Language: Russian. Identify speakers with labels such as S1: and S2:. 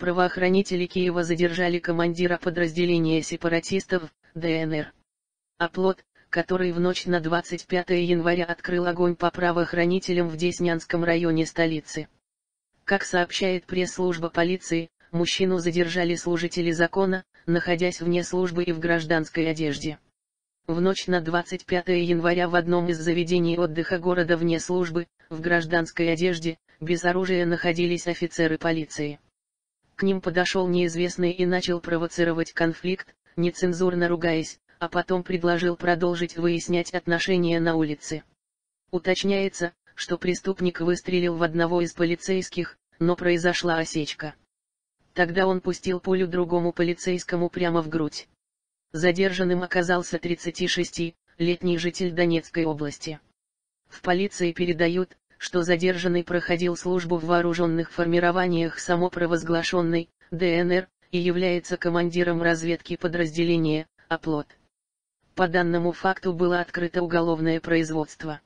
S1: правоохранители Киева задержали командира подразделения сепаратистов, ДНР. Оплот, который в ночь на 25 января открыл огонь по правоохранителям в Деснянском районе столицы. Как сообщает пресс-служба полиции, мужчину задержали служители закона, находясь вне службы и в гражданской одежде. В ночь на 25 января в одном из заведений отдыха города вне службы, в гражданской одежде, без оружия находились офицеры полиции. К ним подошел неизвестный и начал провоцировать конфликт, нецензурно ругаясь, а потом предложил продолжить выяснять отношения на улице. Уточняется, что преступник выстрелил в одного из полицейских, но произошла осечка. Тогда он пустил пулю другому полицейскому прямо в грудь. Задержанным оказался 36-летний житель Донецкой области. В полиции передают, что задержанный проходил службу в вооруженных формированиях самопровозглашенной, ДНР, и является командиром разведки подразделения, оплот. По данному факту было открыто уголовное производство.